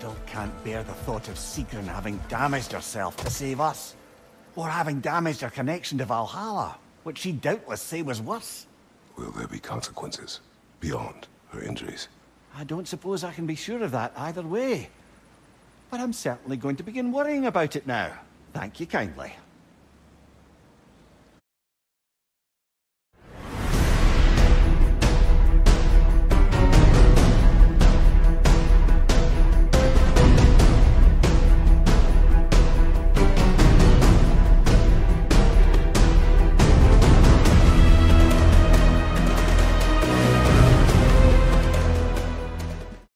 Still can't bear the thought of Sigrun having damaged herself to save us. Or having damaged her connection to Valhalla, which she doubtless say was worse. Will there be consequences beyond her injuries? I don't suppose I can be sure of that either way. But I'm certainly going to begin worrying about it now. Thank you kindly.